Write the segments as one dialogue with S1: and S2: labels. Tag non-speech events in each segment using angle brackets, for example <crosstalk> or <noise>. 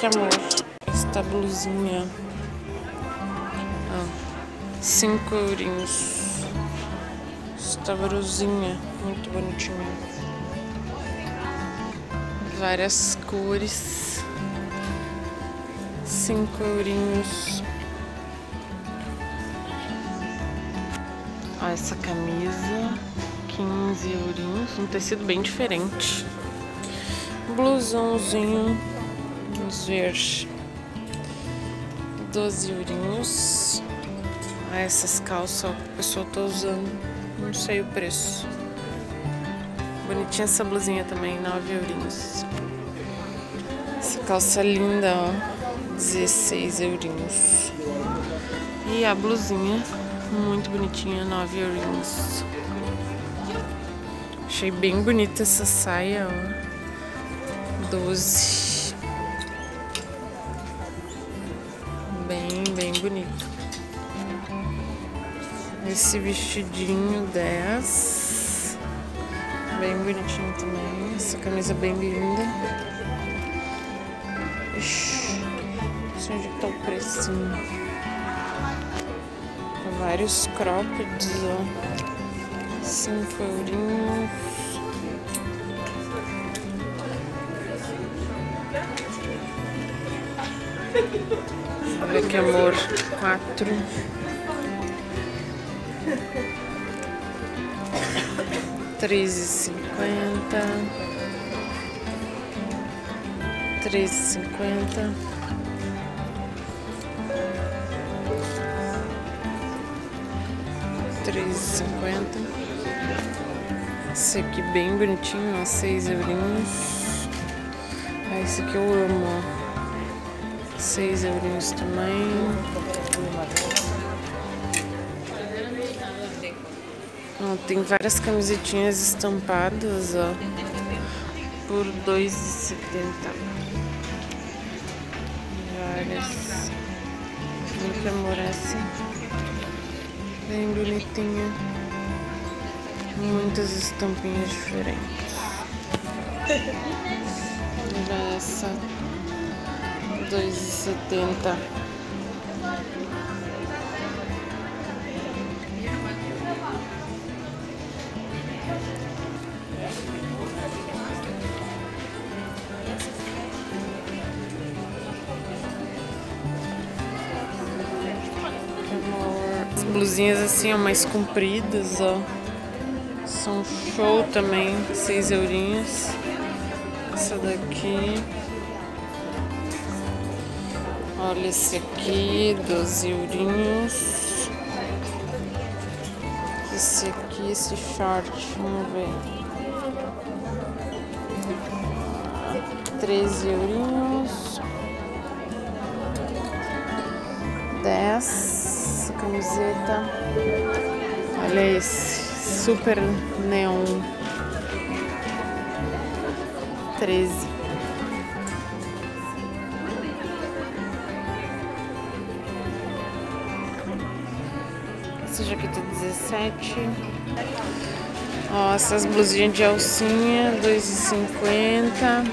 S1: que amor. Esta blusinha. Ah, cinco eurinhos. Esta brusinha. Muito bonitinha. Várias cores. Cinco eurinhos. Ó, essa camisa. 15 eurinhos. Um tecido bem diferente. Blusãozinho. Vamos ver. 12 eurinhos. Ah, essas calças, que o pessoal tá usando. Não sei o preço. Bonitinha essa blusinha também, 9 eurinhos. Essa calça linda, ó. 16 eurinhos. E a blusinha, muito bonitinha, 9 eurinhos. Achei bem bonita essa saia, ó. 12. Bem, bonito. Esse vestidinho 10. Bem bonitinho também. Essa camisa bem linda. Ixi, sei onde tá o precinho. Vários croppeds, ó. 5 eurinhos. Que amor. 4. Três e cinquenta. Três e cinquenta. Três e cinquenta. Esse aqui bem bonitinho, ó, seis eurinhos. Ah, esse aqui eu amo, ó. Seis eurinhos também. Ó, tem várias camisetinhas estampadas, ó. Por dois e setenta. Várias. Muito amor essa. Bem bonitinha. Muitas estampinhas diferentes. Olha essa. As blusinhas assim, ó, mais compridas, ó. São show também, seis eurinhos. Essa daqui. Olha esse aqui, 12 eurinhos. Esse aqui, esse short, vamos ver. 13 eurinhos. 10 essa camiseta. Olha esse super neon. 13. 2,57. Ó, essas blusinhas de alcinha, 2,50.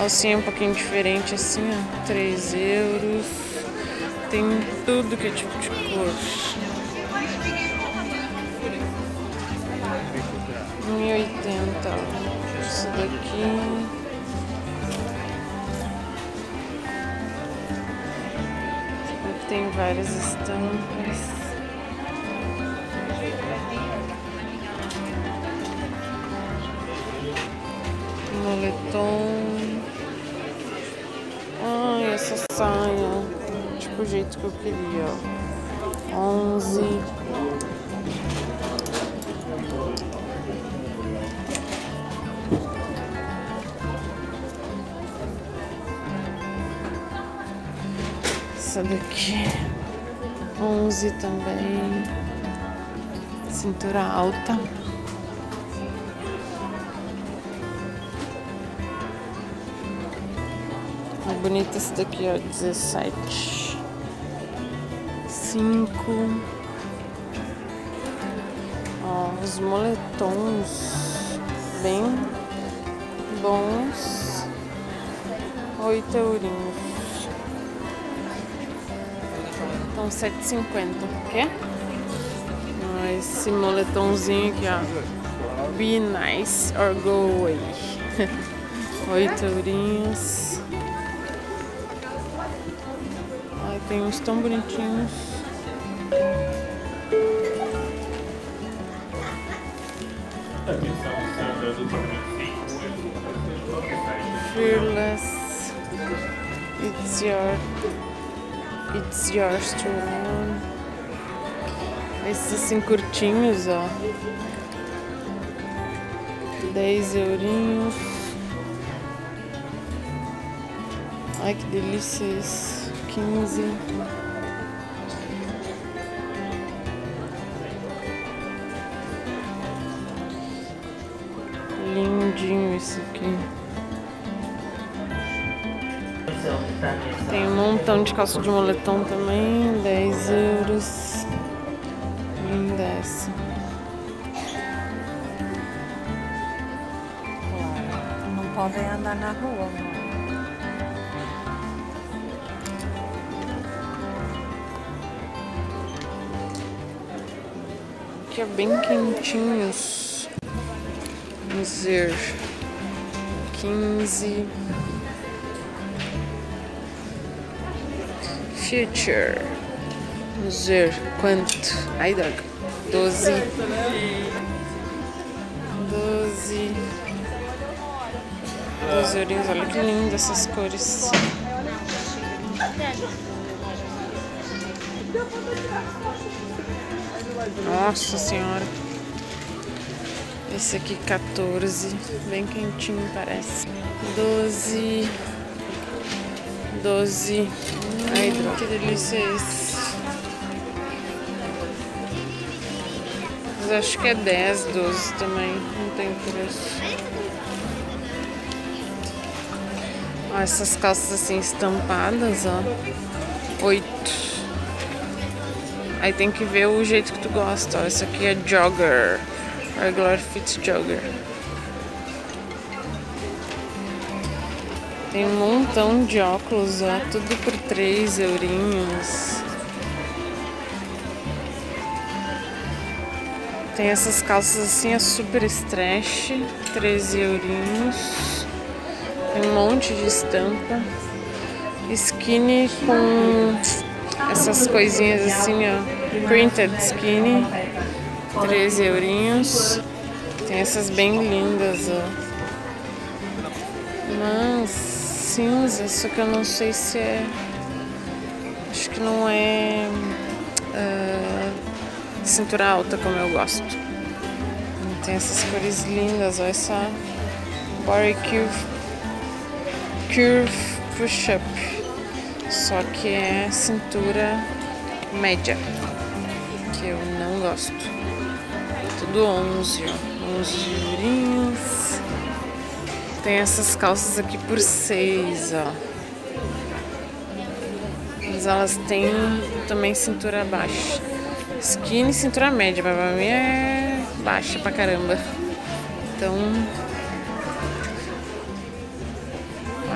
S1: Alcinha um pouquinho diferente assim, ó, 3 euros. Tem tudo que é tipo de cor. 1,80. Isso daqui. tem várias estampas. Moletom. Ai, essa saia. Tipo o jeito que eu queria, ó. 11. Essa daqui. 11 também. Cintura alta. Bonita esse daqui, ó, 17. 5. Ó, os moletons bem bons. 8 eurinhos. Então 7,50. Quer? Ah, esse moletomzinho aqui, ó. Be nice or go away. <laughs> 8 eurinhos. Tem uns tão bonitinhos. Fearless. It's your It's yours to own. Esses assim curtinhos, ó. 10 eurinhos. Ai que delícia isso. 15. Lindinho esse aqui. Tem um montão de calça de moletom também, 10 euros. Linda essa.
S2: Não podem andar na rua, não.
S1: É bem quentinhos. Vamos ver. 15. Future. Vamos ver quanto. Ai, droga. 12. 12. 12 eurinhos. Olha que lindo essas cores. Nossa senhora. Esse aqui 14. Bem quentinho parece. 12. 12. Ai. Que delícia é esse. Mas acho que é 10, 12 também. Não tem preço. Ó, essas calças assim estampadas, ó. 8. Aí tem que ver o jeito que tu gosta, ó. Esse aqui é jogger. Regular fit jogger. Tem um montão de óculos, ó. Tudo por 3 eurinhos. Tem essas calças assim, a super stretch. 13 eurinhos. Tem um monte de estampa. Skinny com essas coisinhas assim, ó. Printed skinny. 13 eurinhos. Tem essas bem lindas, ó. Mas cinza, só que eu não sei se é. Acho que não é uh, cintura alta como eu gosto. Tem essas cores lindas, ó. Essa Body Curve, curve Push-Up. Só que é cintura média. Que eu não gosto. Tudo 11, ó. 11 jurinhos. Tem essas calças aqui por 6, ó. Mas elas têm também cintura baixa. Skinny cintura média, pra mim é baixa pra caramba. Então.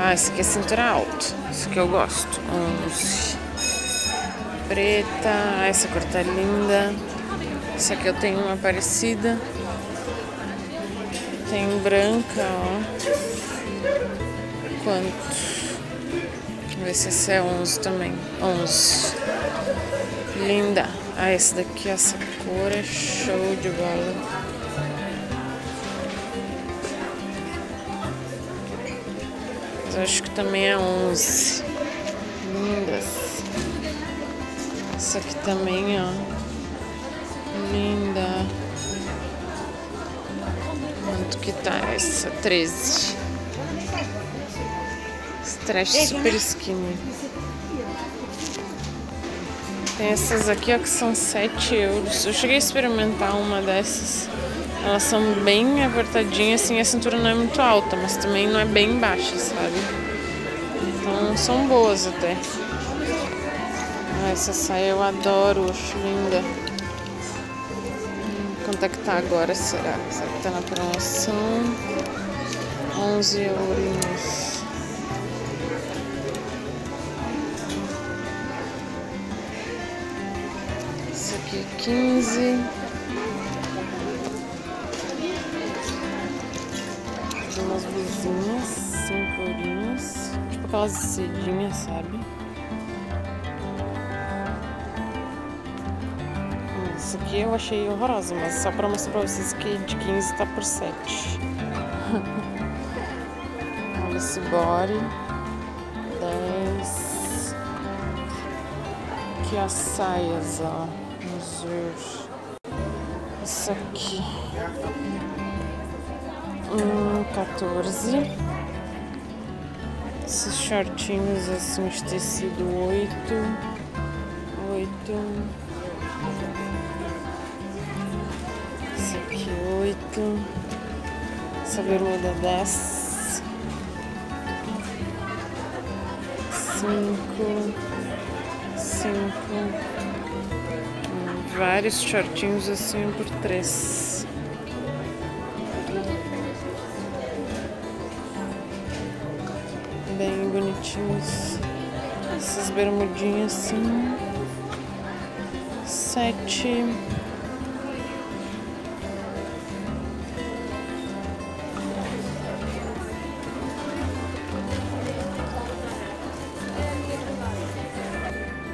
S1: Ah, esse aqui é cintura alta. Esse aqui eu gosto. 11. Preta. Essa cor tá linda. Essa aqui eu tenho uma parecida. Tem branca, ó. Quanto? Vamos ver se esse é 11 também. 11. Linda. Ah, esse daqui, essa cor é show de bola. Mas acho que também é 11. Lindas. Essa aqui também, ó. Linda. Quanto que tá essa? 13. Stretch super skinny. Tem essas aqui, ó, que são 7 euros. Eu cheguei a experimentar uma dessas. Elas são bem apertadinhas, assim, a cintura não é muito alta, mas também não é bem baixa, sabe? Então são boas até. Ah, essa saia eu adoro, acho linda. Quanto é que tá agora, será? Será que tá na promoção? 11 euros. aqui é 15 Aquelas cedinhas, sabe? Essa aqui eu achei horrorosa, mas só pra mostrar pra vocês que de 15 tá por 7. <laughs> Olha esse body. 10. Aqui as saias, ó. Ver. Isso aqui. Hum, 14. Esses shortinhos assim de tecido 8. 8. Esse aqui 8. Essa bermuda 10. 5. 5. Vários shortinhos assim por 3. Bem bonitinhos. Essas bermudinhas assim. Sete.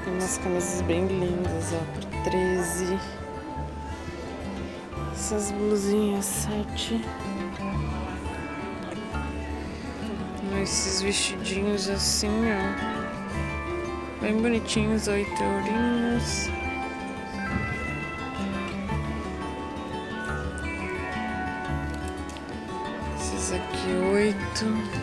S1: Tem umas camisas bem lindas, ó, por 13. Essas blusinhas, 7. Esses vestidinhos assim, ó. Bem bonitinhos, 8 eurinhos. Esses aqui, 8.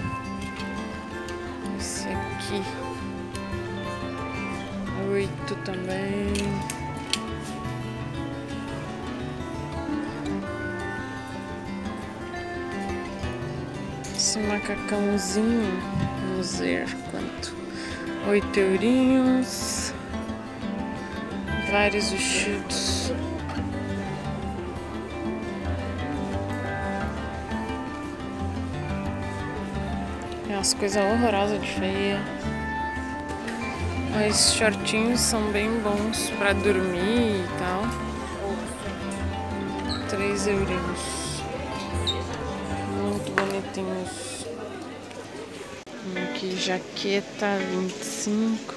S1: Esse macacãozinho, vamos ver quanto. Oito eurinhos. Vários vestidos. É umas coisas horrorosas de feia. Esses shortinhos são bem bons pra dormir e tal. Três eurinhos. Bonitinhos. Aqui, jaqueta 25.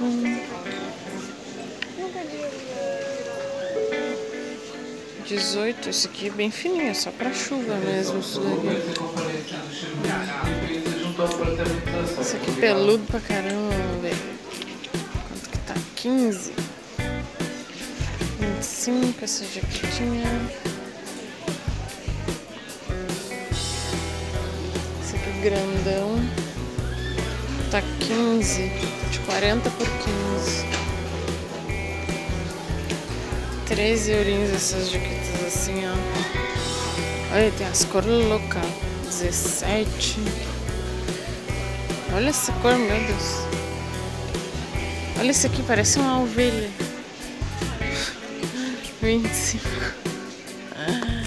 S1: Dezoito, esse aqui é bem fininho, só pra chuva mesmo. Isso daqui. Esse aqui é peludo pra caramba, velho. 15, 25, essa jaquetinha. Grandão. Tá 15, de 40 por 15. 13 eurinhos essas jaquetas assim, ó. Olha, tem as cores loucas. 17. Olha essa cor, meu Deus. Olha isso aqui, parece uma ovelha. <laughs> 25. Ah.